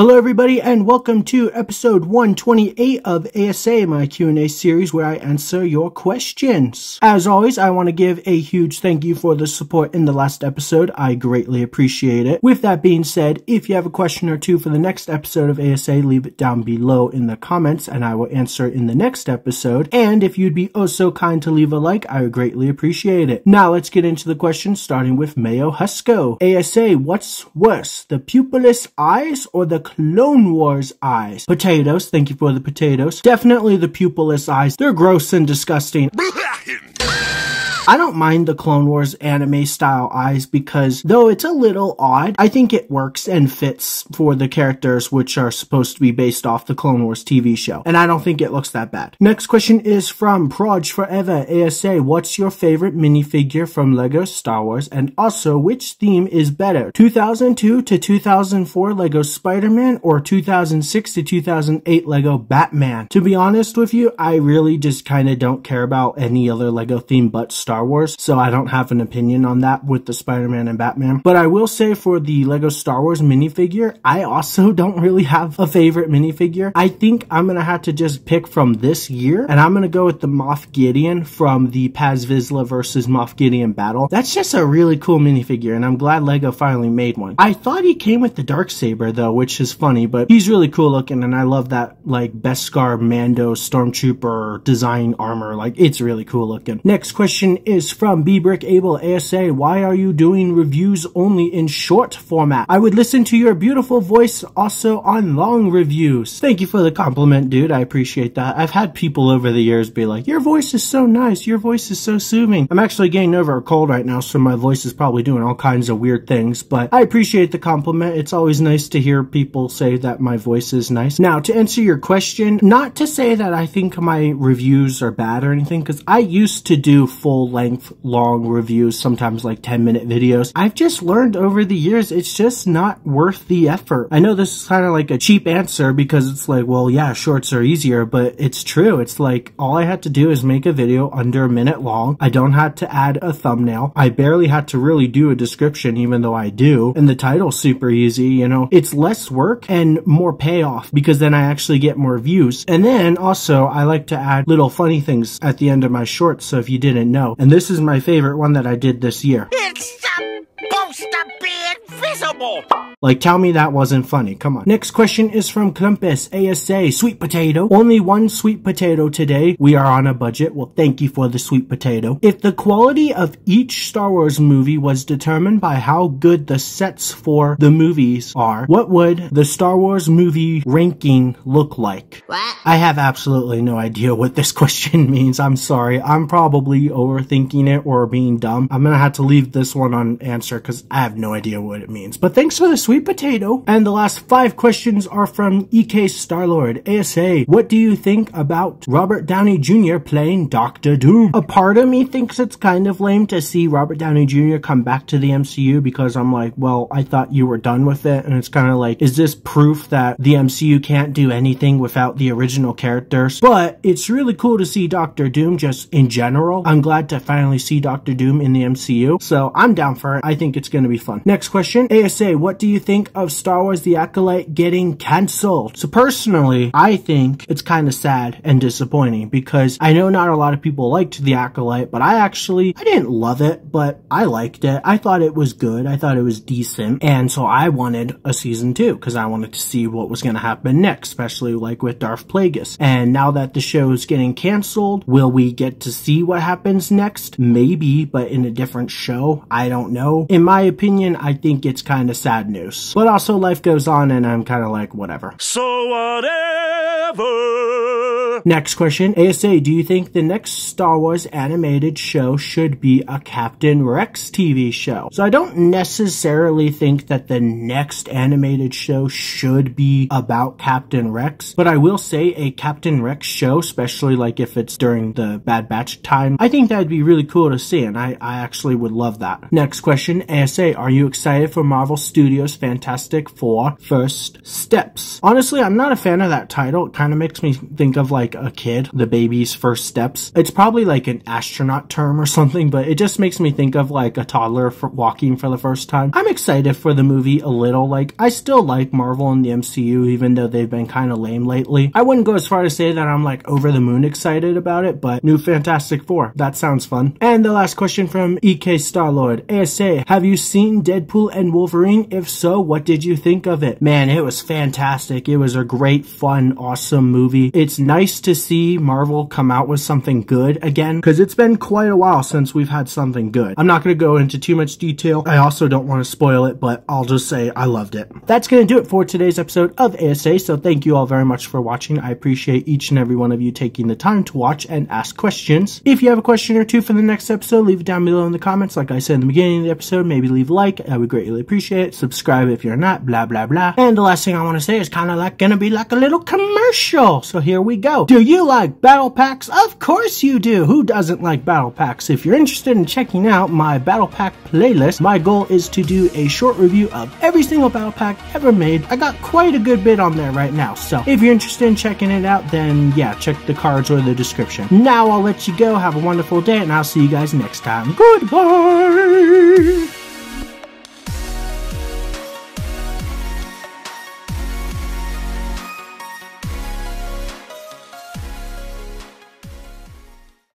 Hello everybody and welcome to episode 128 of ASA, my Q&A series where I answer your questions. As always, I want to give a huge thank you for the support in the last episode. I greatly appreciate it. With that being said, if you have a question or two for the next episode of ASA, leave it down below in the comments and I will answer in the next episode. And if you'd be oh so kind to leave a like, I would greatly appreciate it. Now let's get into the questions starting with Mayo Husko. ASA, what's worse, the pupilless eyes or the Clone Wars eyes. Potatoes, thank you for the potatoes. Definitely the pupilless eyes. They're gross and disgusting. I don't mind the Clone Wars anime style eyes because though it's a little odd, I think it works and fits for the characters which are supposed to be based off the Clone Wars TV show. And I don't think it looks that bad. Next question is from Proj Forever ASA. What's your favorite minifigure from LEGO Star Wars? And also, which theme is better? 2002 to 2004 LEGO Spider-Man or 2006 to 2008 LEGO Batman? To be honest with you, I really just kind of don't care about any other LEGO theme but Star Star Wars, so I don't have an opinion on that with the Spider-Man and Batman. But I will say for the Lego Star Wars minifigure, I also don't really have a favorite minifigure. I think I'm gonna have to just pick from this year, and I'm gonna go with the Moff Gideon from the Paz Vizsla versus Moff Gideon battle. That's just a really cool minifigure, and I'm glad Lego finally made one. I thought he came with the dark saber though, which is funny, but he's really cool looking, and I love that like Beskar Mando Stormtrooper design armor. Like it's really cool looking. Next question is from Brick Able ASA. Why are you doing reviews only in short format? I would listen to your beautiful voice also on long reviews. Thank you for the compliment, dude. I appreciate that. I've had people over the years be like, your voice is so nice. Your voice is so soothing. I'm actually getting over a cold right now, so my voice is probably doing all kinds of weird things, but I appreciate the compliment. It's always nice to hear people say that my voice is nice. Now, to answer your question, not to say that I think my reviews are bad or anything, because I used to do full length, long reviews, sometimes like 10 minute videos. I've just learned over the years, it's just not worth the effort. I know this is kind of like a cheap answer because it's like, well, yeah, shorts are easier, but it's true. It's like all I had to do is make a video under a minute long. I don't have to add a thumbnail. I barely had to really do a description, even though I do. And the title's super easy, you know, it's less work and more payoff because then I actually get more views. And then also I like to add little funny things at the end of my shorts. So if you didn't know, and this is my favorite one that I did this year. It's Like, tell me that wasn't funny. Come on. Next question is from Klumpus, ASA. Sweet potato. Only one sweet potato today. We are on a budget. Well, thank you for the sweet potato. If the quality of each Star Wars movie was determined by how good the sets for the movies are, what would the Star Wars movie ranking look like? What? I have absolutely no idea what this question means. I'm sorry. I'm probably overthinking it or being dumb. I'm gonna have to leave this one unanswered because I have no idea what it means. But thanks for the sweet potato. And the last five questions are from EK Starlord ASA. What do you think about Robert Downey Jr. playing Doctor Doom? A part of me thinks it's kind of lame to see Robert Downey Jr. come back to the MCU because I'm like, well, I thought you were done with it. And it's kind of like, is this proof that the MCU can't do anything without the original characters? But it's really cool to see Doctor Doom just in general. I'm glad to finally see Doctor Doom in the MCU. So I'm down for it. I think it's going to be fun. Next question. ASA, what do you think of Star Wars The Acolyte getting cancelled? So personally, I think it's kind of sad and disappointing because I know not a lot of people liked The Acolyte, but I actually, I didn't love it, but I liked it. I thought it was good. I thought it was decent. And so I wanted a season two because I wanted to see what was going to happen next, especially like with Darth Plagueis. And now that the show is getting canceled, will we get to see what happens next? Maybe, but in a different show. I don't know. In my opinion, I think it's kind of sad news. But also life goes on and I'm kind of like, whatever. So whatever. Next question. ASA, do you think the next Star Wars animated show should be a Captain Rex TV show? So I don't necessarily think that the next animated show should be about Captain Rex, but I will say a Captain Rex show, especially like if it's during the Bad Batch time, I think that'd be really cool to see and I, I actually would love that. Next question. ASA, are you excited for Marvel Studios Fantastic Four First Steps? Honestly, I'm not a fan of that title. It kind of makes me think of like like a kid, the baby's first steps. It's probably like an astronaut term or something, but it just makes me think of like a toddler walking for the first time. I'm excited for the movie a little. Like, I still like Marvel and the MCU, even though they've been kind of lame lately. I wouldn't go as far to say that I'm like over the moon excited about it, but new Fantastic Four. That sounds fun. And the last question from EK Starlord. ASA, have you seen Deadpool and Wolverine? If so, what did you think of it? Man, it was fantastic. It was a great, fun, awesome movie. It's nice to see Marvel come out with something good again, because it's been quite a while since we've had something good. I'm not going to go into too much detail. I also don't want to spoil it, but I'll just say I loved it. That's going to do it for today's episode of ASA, so thank you all very much for watching. I appreciate each and every one of you taking the time to watch and ask questions. If you have a question or two for the next episode, leave it down below in the comments. Like I said in the beginning of the episode, maybe leave a like. I would greatly appreciate it. Subscribe if you're not, blah, blah, blah. And the last thing I want to say is kind of like going to be like a little commercial. So here we go. Oh, do you like battle packs? Of course you do. Who doesn't like battle packs? If you're interested in checking out my battle pack playlist, my goal is to do a short review of every single battle pack ever made. I got quite a good bit on there right now. So if you're interested in checking it out, then yeah, check the cards or the description. Now I'll let you go. Have a wonderful day and I'll see you guys next time. Goodbye.